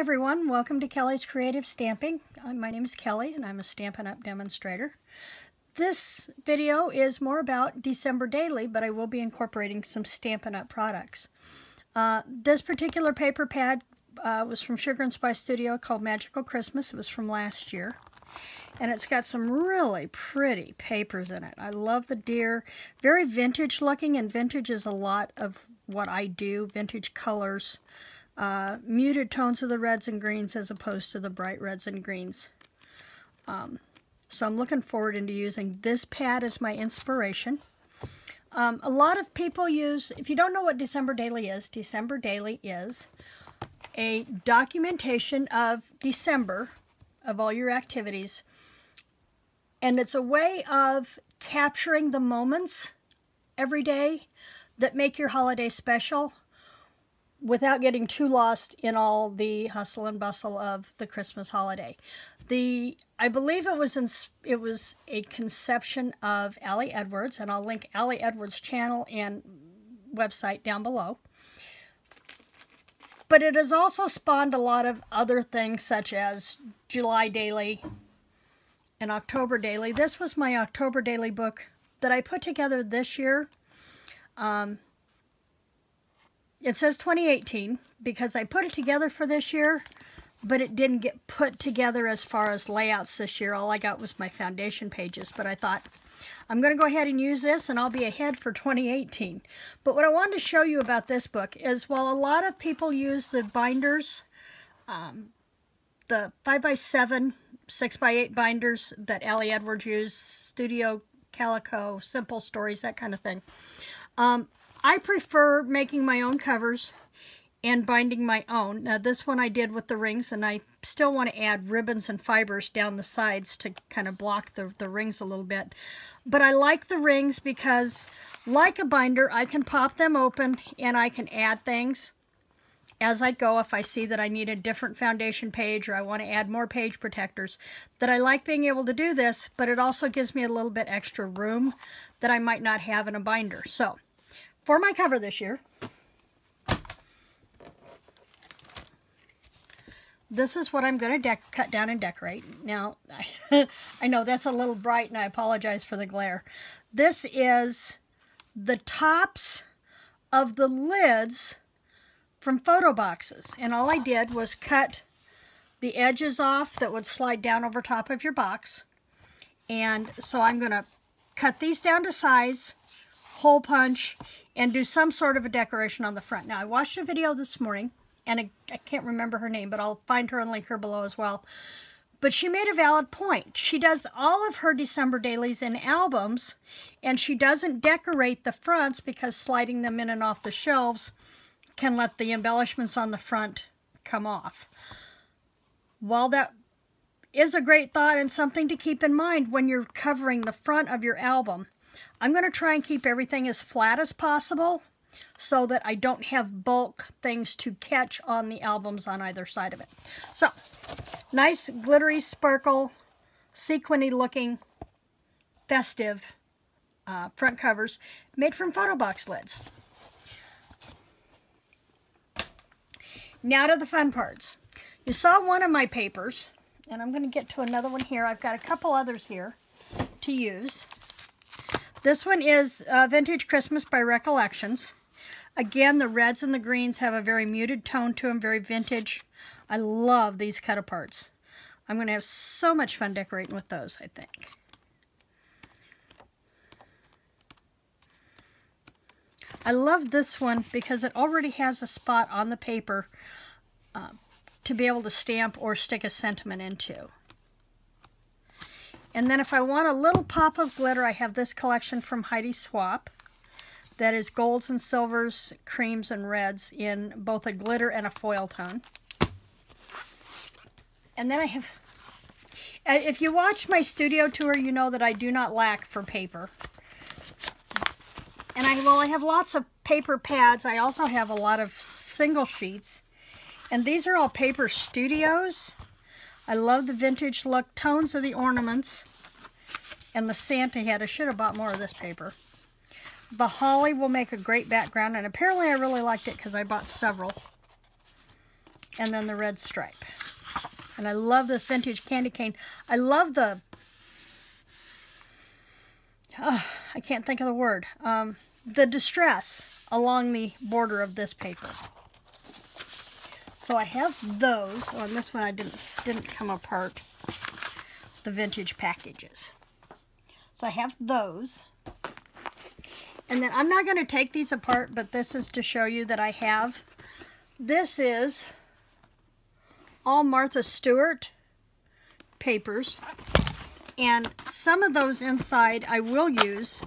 everyone, welcome to Kelly's Creative Stamping. Uh, my name is Kelly and I'm a Stampin' Up! demonstrator. This video is more about December Daily, but I will be incorporating some Stampin' Up! products. Uh, this particular paper pad uh, was from Sugar and Spice Studio called Magical Christmas. It was from last year. And it's got some really pretty papers in it. I love the deer. Very vintage looking, and vintage is a lot of what I do. Vintage colors uh, muted tones of the reds and greens as opposed to the bright reds and greens. Um, so I'm looking forward into using this pad as my inspiration. Um, a lot of people use, if you don't know what December Daily is, December Daily is a documentation of December, of all your activities, and it's a way of capturing the moments every day that make your holiday special without getting too lost in all the hustle and bustle of the Christmas holiday. The I believe it was in, it was a conception of Ali Edwards, and I'll link Ali Edwards' channel and website down below. But it has also spawned a lot of other things, such as July Daily and October Daily. This was my October Daily book that I put together this year. Um, it says 2018 because I put it together for this year, but it didn't get put together as far as layouts this year. All I got was my foundation pages, but I thought I'm going to go ahead and use this and I'll be ahead for 2018. But what I wanted to show you about this book is while a lot of people use the binders, um, the 5x7, 6x8 binders that Ali Edwards used, Studio Calico, Simple Stories, that kind of thing. Um, I prefer making my own covers and binding my own. Now this one I did with the rings and I still want to add ribbons and fibers down the sides to kind of block the, the rings a little bit. But I like the rings because like a binder I can pop them open and I can add things as I go if I see that I need a different foundation page or I want to add more page protectors. That I like being able to do this but it also gives me a little bit extra room that I might not have in a binder. So for my cover this year, this is what I'm going to cut down and decorate. Now, I know that's a little bright and I apologize for the glare. This is the tops of the lids from photo boxes. And all I did was cut the edges off that would slide down over top of your box. And so I'm going to cut these down to size hole punch, and do some sort of a decoration on the front. Now, I watched a video this morning, and I, I can't remember her name, but I'll find her and link her below as well. But she made a valid point. She does all of her December dailies in albums, and she doesn't decorate the fronts because sliding them in and off the shelves can let the embellishments on the front come off. While that is a great thought and something to keep in mind when you're covering the front of your album, I'm going to try and keep everything as flat as possible so that I don't have bulk things to catch on the albums on either side of it. So, nice glittery sparkle, sequiny looking, festive uh, front covers made from photo box lids. Now to the fun parts. You saw one of my papers, and I'm going to get to another one here. I've got a couple others here to use. This one is uh, Vintage Christmas by Recollections. Again, the reds and the greens have a very muted tone to them, very vintage. I love these cut aparts. I'm going to have so much fun decorating with those, I think. I love this one because it already has a spot on the paper uh, to be able to stamp or stick a sentiment into. And then if I want a little pop of glitter, I have this collection from Heidi Swapp. That is golds and silvers, creams and reds in both a glitter and a foil tone. And then I have, uh, if you watch my studio tour, you know that I do not lack for paper. And I, well, I have lots of paper pads. I also have a lot of single sheets. And these are all paper studios. I love the vintage look, tones of the ornaments, and the Santa head. I should have bought more of this paper. The holly will make a great background, and apparently I really liked it because I bought several. and then the red stripe. And I love this vintage candy cane. I love the, oh, I can't think of the word, um, the distress along the border of this paper. So I have those. Oh, this one I didn't didn't come apart. The vintage packages. So I have those. And then I'm not going to take these apart, but this is to show you that I have. This is all Martha Stewart papers. And some of those inside I will use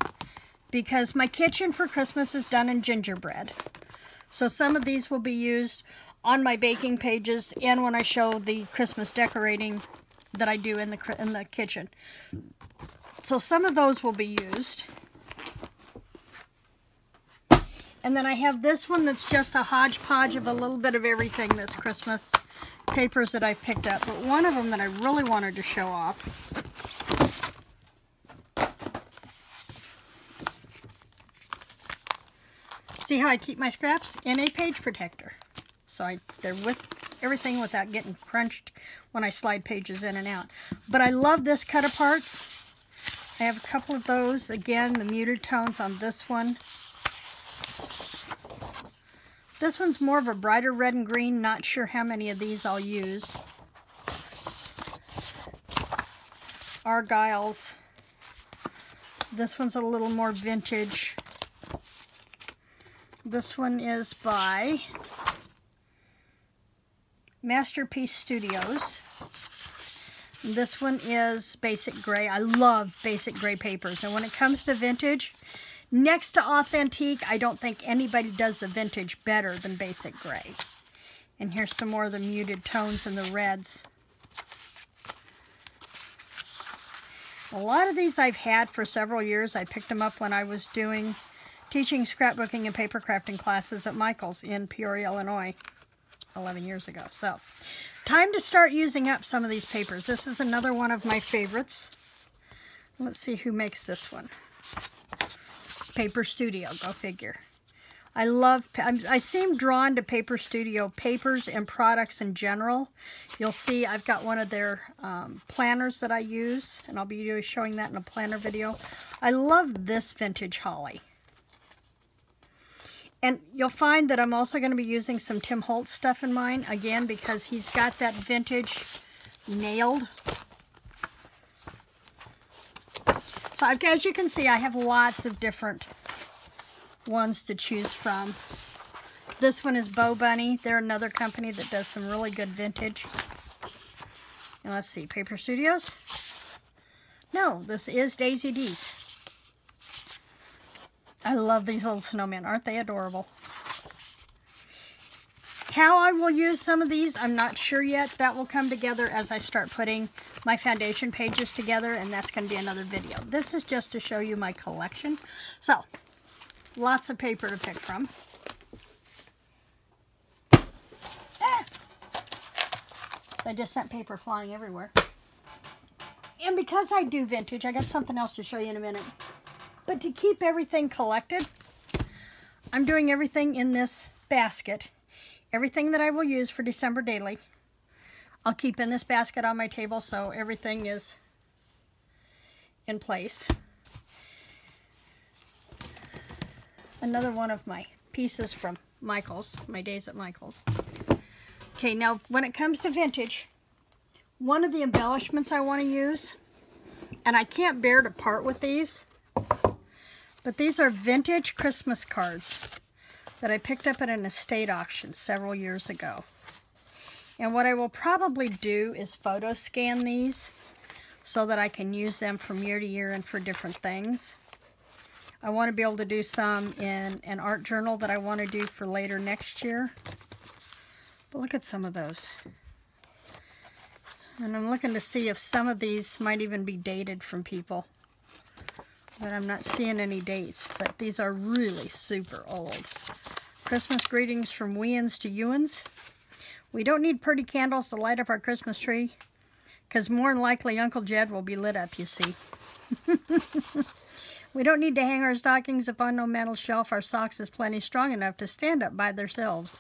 because my kitchen for Christmas is done in gingerbread. So some of these will be used on my baking pages and when I show the Christmas decorating that I do in the in the kitchen. So some of those will be used. And then I have this one that's just a hodgepodge of a little bit of everything that's Christmas papers that I picked up. But one of them that I really wanted to show off See how I keep my scraps? In a page protector. So I, they're with everything without getting crunched when I slide pages in and out. But I love this cut aparts. I have a couple of those. Again, the muted tones on this one. This one's more of a brighter red and green. Not sure how many of these I'll use. Argyle's. This one's a little more vintage. This one is by Masterpiece Studios. This one is basic gray. I love basic gray papers. And when it comes to vintage, next to Authentique, I don't think anybody does the vintage better than basic gray. And here's some more of the muted tones and the reds. A lot of these I've had for several years. I picked them up when I was doing teaching scrapbooking and paper crafting classes at Michael's in Peoria, Illinois. 11 years ago. So, time to start using up some of these papers. This is another one of my favorites. Let's see who makes this one. Paper Studio, go figure. I love, I seem drawn to Paper Studio papers and products in general. You'll see I've got one of their um, planners that I use, and I'll be showing that in a planner video. I love this vintage holly. And you'll find that I'm also going to be using some Tim Holtz stuff in mine, again, because he's got that vintage nailed. So as you can see, I have lots of different ones to choose from. This one is Bo Bunny. They're another company that does some really good vintage. And let's see, Paper Studios? No, this is Daisy D's. I love these little snowmen. Aren't they adorable? How I will use some of these, I'm not sure yet. That will come together as I start putting my foundation pages together, and that's going to be another video. This is just to show you my collection. So, lots of paper to pick from. Ah! I just sent paper flying everywhere. And because I do vintage, I got something else to show you in a minute. But to keep everything collected, I'm doing everything in this basket. Everything that I will use for December daily, I'll keep in this basket on my table so everything is in place. Another one of my pieces from Michael's, my days at Michael's. Okay, now when it comes to vintage, one of the embellishments I want to use, and I can't bear to part with these, but these are vintage Christmas cards that I picked up at an estate auction several years ago. And what I will probably do is photo scan these so that I can use them from year to year and for different things. I want to be able to do some in an art journal that I want to do for later next year. But look at some of those. And I'm looking to see if some of these might even be dated from people but I'm not seeing any dates. But these are really super old. Christmas greetings from Weans to Ewans. We don't need pretty candles to light up our Christmas tree, because more than likely Uncle Jed will be lit up, you see. we don't need to hang our stockings upon no mantel shelf. Our socks is plenty strong enough to stand up by themselves.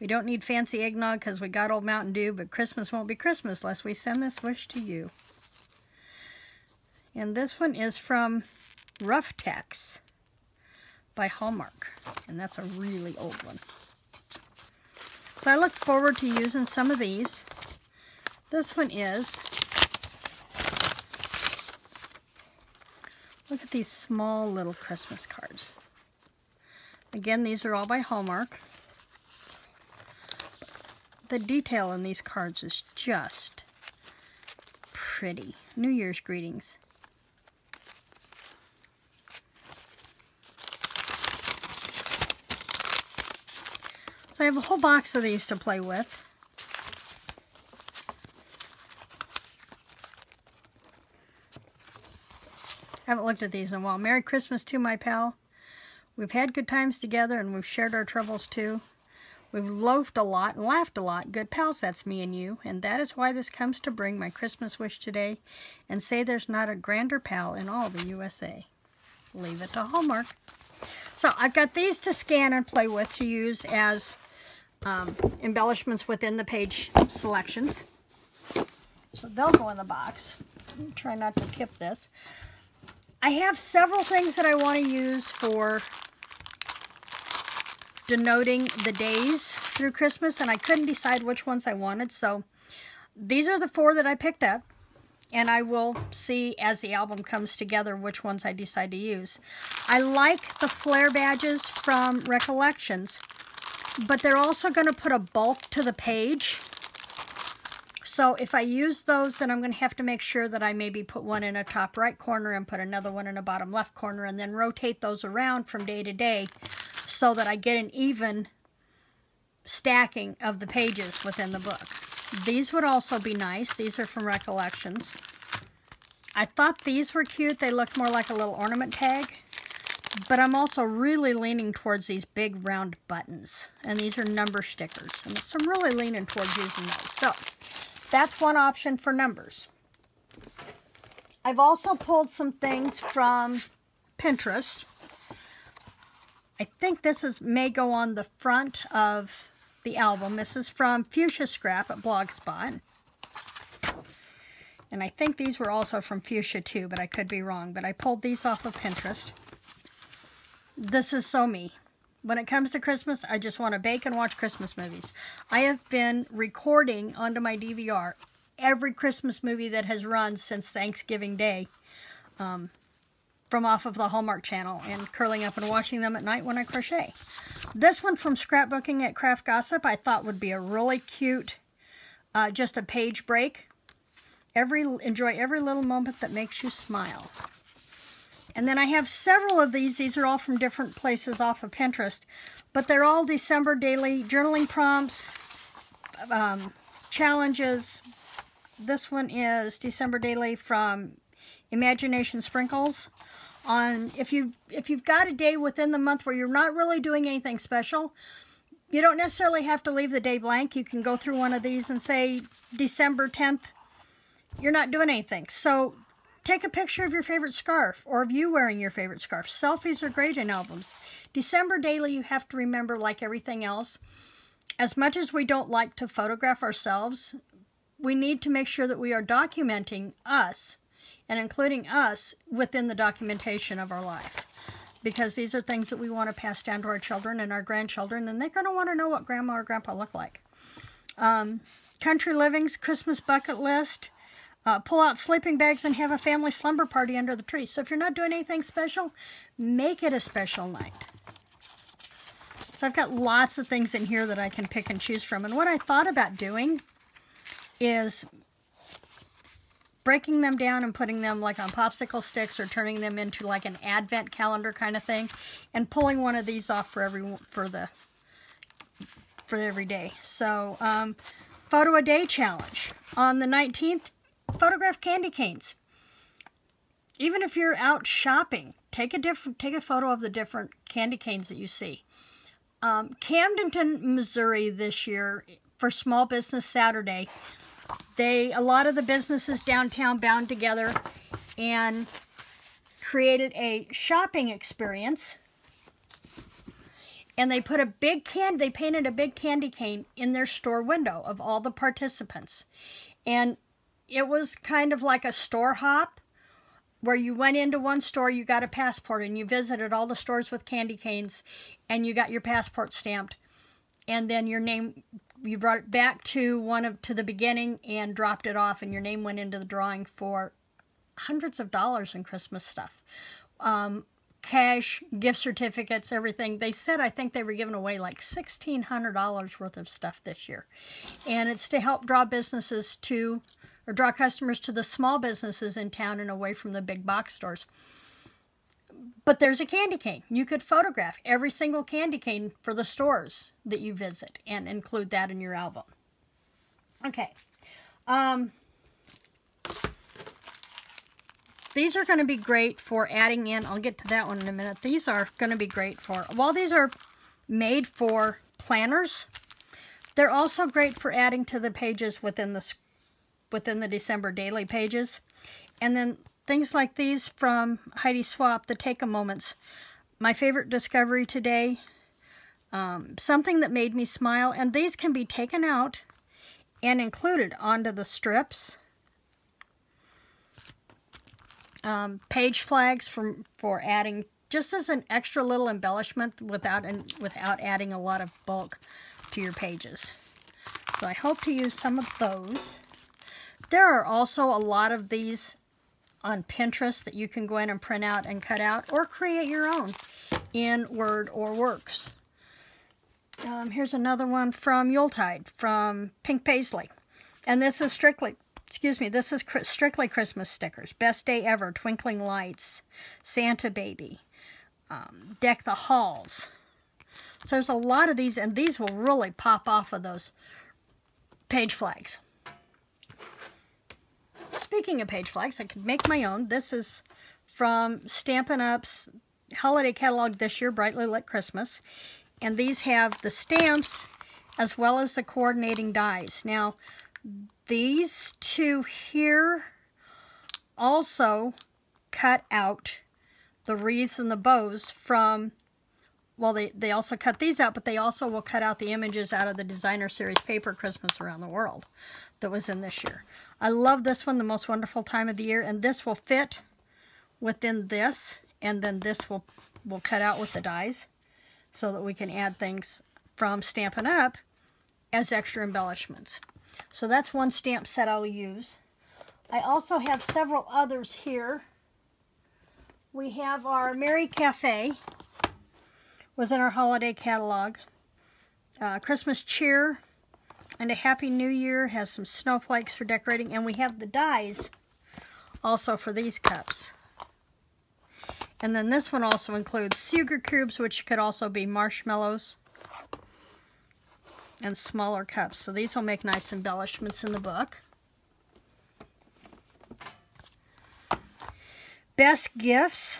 We don't need fancy eggnog because we got old Mountain Dew, but Christmas won't be Christmas unless we send this wish to you. And this one is from Rust Craft by Hallmark. And that's a really old one. So I look forward to using some of these. This one is, look at these small little Christmas cards. Again, these are all by Hallmark. The detail in these cards is just pretty. New Year's greetings. So I have a whole box of these to play with. haven't looked at these in a while. Merry Christmas to my pal. We've had good times together and we've shared our troubles too. We've loafed a lot and laughed a lot. Good pals, that's me and you. And that is why this comes to bring my Christmas wish today and say there's not a grander pal in all the USA. Leave it to Hallmark. So I've got these to scan and play with to use as um, embellishments within the page selections. So they'll go in the box. Try not to tip this. I have several things that I want to use for denoting the days through Christmas, and I couldn't decide which ones I wanted, so these are the four that I picked up, and I will see as the album comes together which ones I decide to use. I like the flare badges from Recollections, but they're also going to put a bulk to the page, so if I use those, then I'm going to have to make sure that I maybe put one in a top right corner and put another one in a bottom left corner and then rotate those around from day to day so that I get an even stacking of the pages within the book. These would also be nice. These are from Recollections. I thought these were cute. They looked more like a little ornament tag. But I'm also really leaning towards these big round buttons. And these are number stickers. And so I'm really leaning towards using those. So that's one option for numbers. I've also pulled some things from Pinterest. I think this is may go on the front of the album. This is from Fuchsia Scrap at Blogspot. And I think these were also from Fuchsia too, but I could be wrong. But I pulled these off of Pinterest. This is so me. When it comes to Christmas, I just want to bake and watch Christmas movies. I have been recording onto my DVR every Christmas movie that has run since Thanksgiving Day um, from off of the Hallmark channel and curling up and watching them at night when I crochet. This one from Scrapbooking at Craft Gossip I thought would be a really cute, uh, just a page break. Every Enjoy every little moment that makes you smile. And then I have several of these. These are all from different places off of Pinterest. But they're all December daily journaling prompts, um, challenges. This one is December daily from Imagination Sprinkles. On if you if you've got a day within the month where you're not really doing anything special, you don't necessarily have to leave the day blank. You can go through one of these and say December 10th, you're not doing anything. So Take a picture of your favorite scarf or of you wearing your favorite scarf. Selfies are great in albums. December daily, you have to remember, like everything else, as much as we don't like to photograph ourselves, we need to make sure that we are documenting us and including us within the documentation of our life. Because these are things that we want to pass down to our children and our grandchildren, and they're going to want to know what grandma or grandpa look like. Um, Country Living's Christmas Bucket List uh, pull out sleeping bags and have a family slumber party under the tree. So if you're not doing anything special, make it a special night. So I've got lots of things in here that I can pick and choose from. And what I thought about doing is breaking them down and putting them like on popsicle sticks or turning them into like an advent calendar kind of thing and pulling one of these off for every for the for every day. So um, photo a day challenge. On the 19th, photograph candy canes. Even if you're out shopping, take a different take a photo of the different candy canes that you see. Um, Camdenton, Missouri this year for Small Business Saturday, they a lot of the businesses downtown bound together and created a shopping experience. and they put a big can they painted a big candy cane in their store window of all the participants and it was kind of like a store hop where you went into one store you got a passport and you visited all the stores with candy canes and you got your passport stamped and then your name you brought it back to one of to the beginning and dropped it off and your name went into the drawing for hundreds of dollars in christmas stuff um, cash, gift certificates, everything. They said I think they were giving away like $1,600 worth of stuff this year. And it's to help draw businesses to, or draw customers to the small businesses in town and away from the big box stores. But there's a candy cane. You could photograph every single candy cane for the stores that you visit and include that in your album. Okay. Um, these are going to be great for adding in. I'll get to that one in a minute. These are going to be great for, while these are made for planners, they're also great for adding to the pages within the within the December daily pages. And then things like these from Heidi Swapp, the Take a Moments. My favorite discovery today, um, something that made me smile. And these can be taken out and included onto the strips um, page flags for, for adding just as an extra little embellishment without, an, without adding a lot of bulk to your pages. So I hope to use some of those. There are also a lot of these on Pinterest that you can go in and print out and cut out or create your own in Word or Works. Um, here's another one from Yuletide from Pink Paislee. And this is strictly excuse me, this is strictly Christmas stickers. Best Day Ever, Twinkling Lights, Santa Baby, um, Deck the Halls. So there's a lot of these, and these will really pop off of those page flags. Speaking of page flags, I could make my own. This is from Stampin' Up's holiday catalog this year, Brightly Lit Christmas. And these have the stamps as well as the coordinating dies. Now, these two here also cut out the wreaths and the bows from, well, they, they also cut these out, but they also will cut out the images out of the designer series paper Christmas Around the World that was in this year. I love this one, the most wonderful time of the year, and this will fit within this, and then this will, will cut out with the dies so that we can add things from Stampin' Up! as extra embellishments. So that's one stamp set I'll use. I also have several others here. We have our Merry Cafe, was in our holiday catalog. Uh, Christmas Cheer and a Happy New Year has some snowflakes for decorating. And we have the dies also for these cups. And then this one also includes sugar cubes, which could also be marshmallows and smaller cups. So these will make nice embellishments in the book. Best gifts.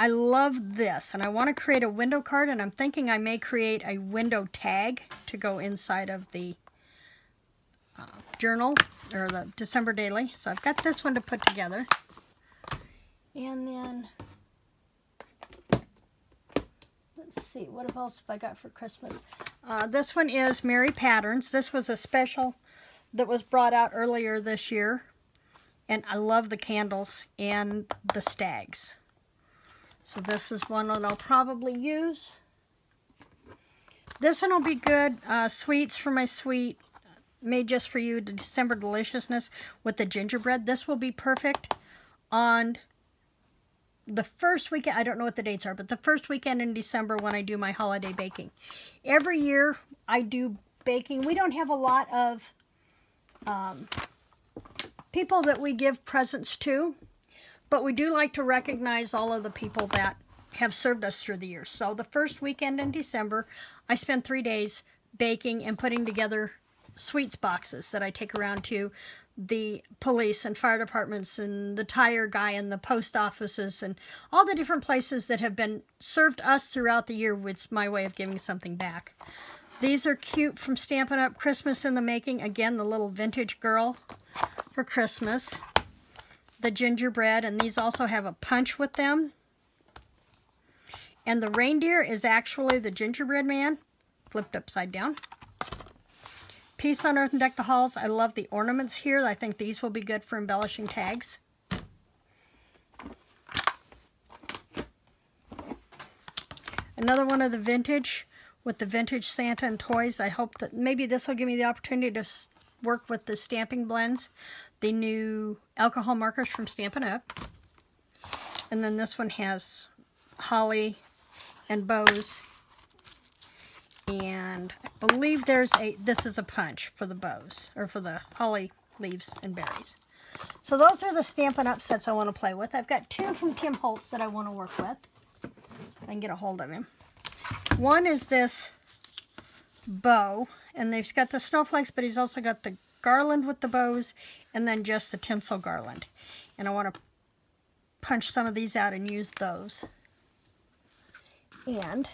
I love this, and I want to create a window card, and I'm thinking I may create a window tag to go inside of the uh, journal, or the December Daily. So I've got this one to put together. And then, let's see, what else have I got for Christmas? Uh, this one is Merry Patterns. This was a special that was brought out earlier this year. And I love the candles and the stags. So this is one that I'll probably use. This one will be good. Uh, sweets for my sweet, made just for you, December Deliciousness with the gingerbread. This will be perfect on the first weekend, I don't know what the dates are, but the first weekend in December when I do my holiday baking. Every year I do baking. We don't have a lot of um, people that we give presents to, but we do like to recognize all of the people that have served us through the years. So the first weekend in December, I spend three days baking and putting together sweets boxes that I take around to the police and fire departments and the tire guy and the post offices and all the different places that have been served us throughout the year. It's my way of giving something back. These are cute from Stampin' Up! Christmas in the Making. Again, the little vintage girl for Christmas. The gingerbread, and these also have a punch with them. And the reindeer is actually the gingerbread man, flipped upside down. Peace on Earth and Deck the Halls. I love the ornaments here. I think these will be good for embellishing tags. Another one of the vintage with the vintage Santa and toys. I hope that maybe this will give me the opportunity to work with the stamping blends. The new alcohol markers from Stampin' Up. And then this one has holly and bows. And I believe there's a, this is a punch for the bows, or for the holly leaves and berries. So those are the Stampin' Up sets I want to play with. I've got two from Tim Holtz that I want to work with. I can get a hold of him. One is this bow, and they've got the snowflakes, but he's also got the garland with the bows, and then just the tinsel garland. And I want to punch some of these out and use those. And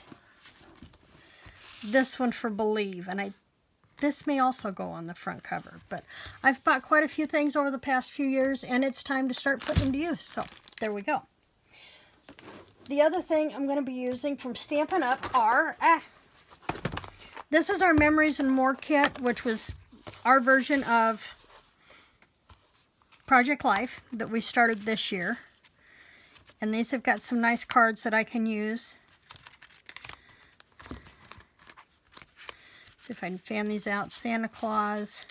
this one for Believe, and I this may also go on the front cover, but I've bought quite a few things over the past few years, and it's time to start putting them to use. So there we go. The other thing I'm going to be using from Stampin' Up! are, ah, this is our Memories and More kit, which was our version of Project Life that we started this year. And these have got some nice cards that I can use. See if I can fan these out. Santa Claus.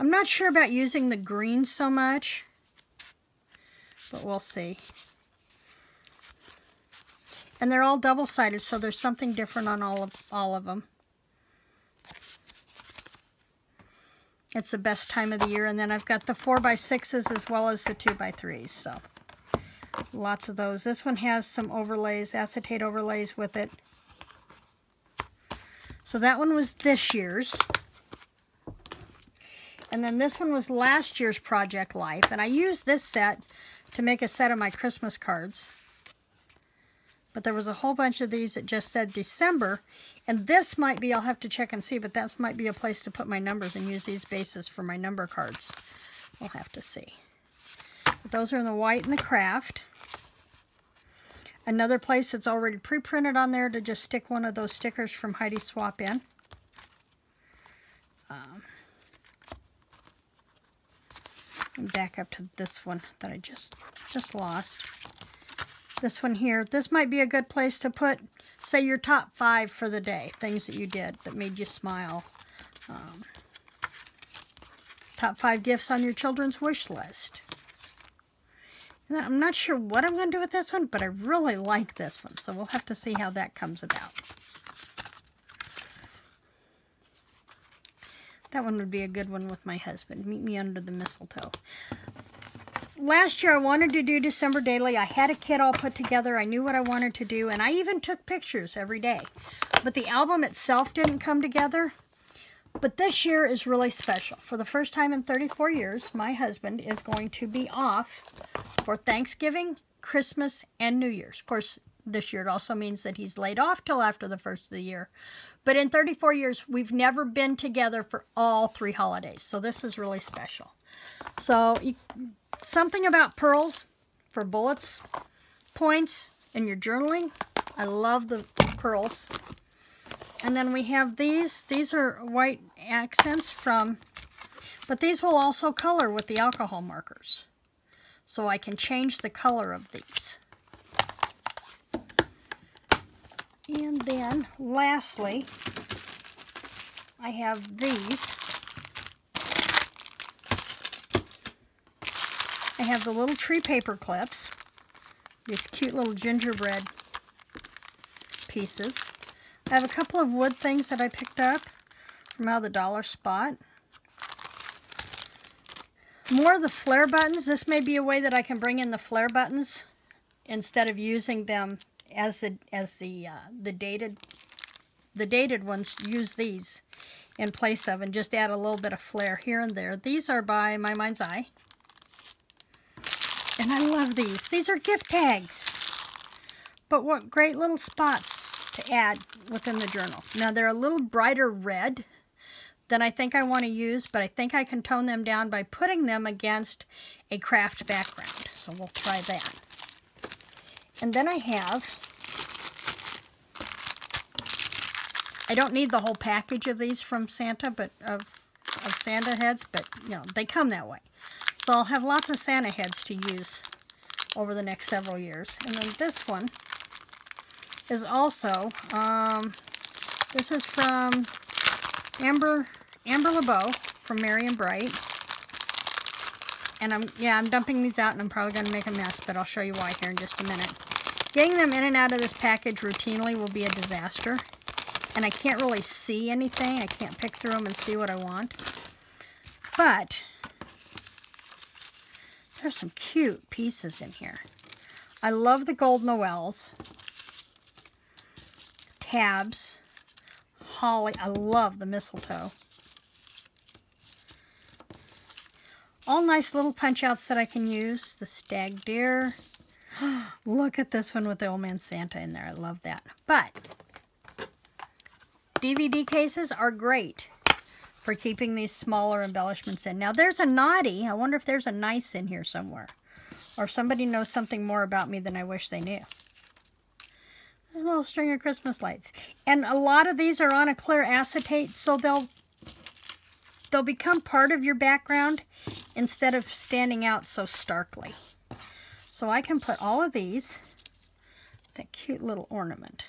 I'm not sure about using the green so much, but we'll see. And they're all double-sided, so there's something different on all of, all of them. It's the best time of the year. And then I've got the 4x6s as well as the 2x3s. So lots of those. This one has some overlays, acetate overlays with it. So that one was this year's. And then this one was last year's Project Life. And I used this set to make a set of my Christmas cards. But there was a whole bunch of these that just said December. And this might be, I'll have to check and see, but that might be a place to put my numbers and use these bases for my number cards. We'll have to see. But those are in the white and the kraft. Another place that's already pre-printed on there to just stick one of those stickers from Heidi Swapp in. Um, back up to this one that I just just lost this one here. This might be a good place to put, say, your top five for the day. Things that you did that made you smile. Um, top five gifts on your children's wish list. I'm not sure what I'm going to do with this one, but I really like this one. So we'll have to see how that comes about. That one would be a good one with my husband. Meet me under the mistletoe last year I wanted to do December Daily. I had a kit all put together. I knew what I wanted to do, and I even took pictures every day. But the album itself didn't come together. But this year is really special. For the first time in 34 years, my husband is going to be off for Thanksgiving, Christmas, and New Year's. Of course, this year it also means that he's laid off till after the first of the year. But in 34 years, we've never been together for all three holidays. So this is really special. So something about pearls for bullets, points, in your journaling. I love the pearls. And then we have these. These are white accents from, but these will also color with the alcohol markers. So I can change the color of these. And then lastly, I have these. I have the little tree paper clips, these cute little gingerbread pieces. I have a couple of wood things that I picked up from out of the dollar spot. More of the flare buttons. This may be a way that I can bring in the flare buttons instead of using them as the as the uh, the dated the dated ones. Use these in place of and just add a little bit of flare here and there. These are by My Mind's Eye. And I love these. These are gift tags. But what great little spots to add within the journal. Now they're a little brighter red than I think I want to use, but I think I can tone them down by putting them against a kraft background. So we'll try that. And then I have, I don't need the whole package of these from Santa, but of, of Santa heads, but you know, they come that way. So I'll have lots of Santa heads to use over the next several years. And then this one is also, um, this is from Amber, Amber LeBeau from and Bright. And I'm, yeah, I'm dumping these out and I'm probably going to make a mess, but I'll show you why here in just a minute. Getting them in and out of this package routinely will be a disaster. And I can't really see anything. I can't pick through them and see what I want. But there's some cute pieces in here. I love the gold Noels. Tabs. Holly. I love the mistletoe. All nice little punch outs that I can use. The stag deer. Look at this one with the old man Santa in there. I love that. But DVD cases are great for keeping these smaller embellishments in. Now there's a naughty. I wonder if there's a nice in here somewhere. Or somebody knows something more about me than I wish they knew. A little string of Christmas lights. And a lot of these are on a clear acetate, so they'll they'll become part of your background instead of standing out so starkly. So I can put all of these, that cute little ornament.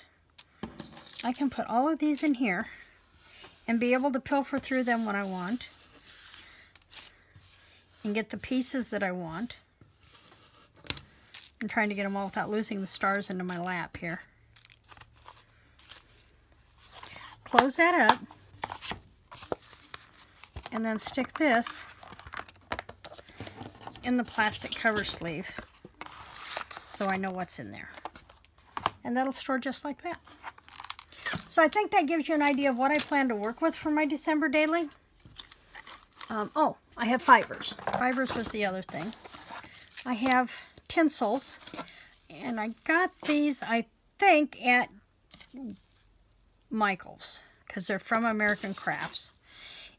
I can put all of these in here and be able to pilfer through them when I want and get the pieces that I want. I'm trying to get them all without losing the stars into my lap here. Close that up and then stick this in the plastic cover sleeve so I know what's in there. And that'll store just like that. So I think that gives you an idea of what I plan to work with for my December daily. Um, oh, I have fibers. Fibers was the other thing. I have tinsels, and I got these, I think, at Michael's, because they're from American Crafts.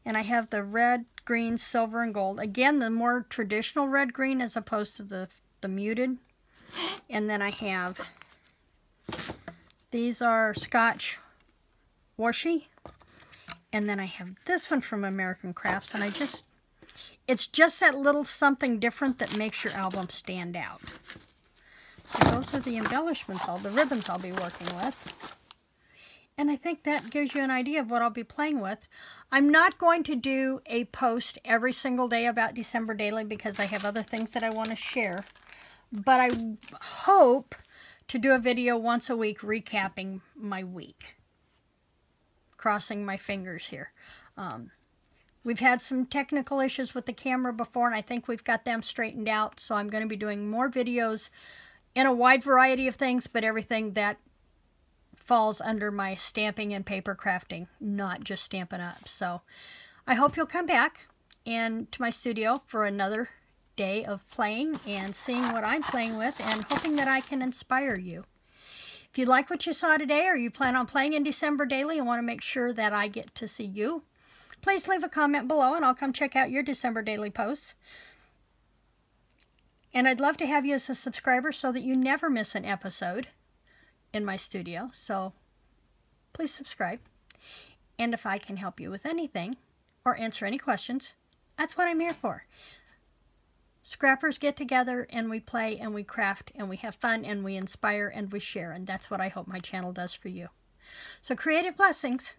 And I have the red, green, silver, and gold. Again, the more traditional red, green as opposed to the, the muted. And then I have, these are Scotch washi. And then I have this one from American Crafts, and I just, it's just that little something different that makes your album stand out. So those are the embellishments, all the ribbons I'll be working with. And I think that gives you an idea of what I'll be playing with. I'm not going to do a post every single day about December Daily because I have other things that I want to share. But I hope to do a video once a week recapping my week crossing my fingers here. Um, we've had some technical issues with the camera before, and I think we've got them straightened out. So I'm going to be doing more videos in a wide variety of things, but everything that falls under my stamping and paper crafting, not just Stampin' Up. So I hope you'll come back and to my studio for another day of playing and seeing what I'm playing with and hoping that I can inspire you. If you like what you saw today or you plan on playing in December daily and want to make sure that I get to see you, please leave a comment below and I'll come check out your December daily posts. And I'd love to have you as a subscriber so that you never miss an episode in my studio. So please subscribe. And if I can help you with anything or answer any questions, that's what I'm here for. Scrappers get together and we play and we craft and we have fun and we inspire and we share. And that's what I hope my channel does for you. So creative blessings.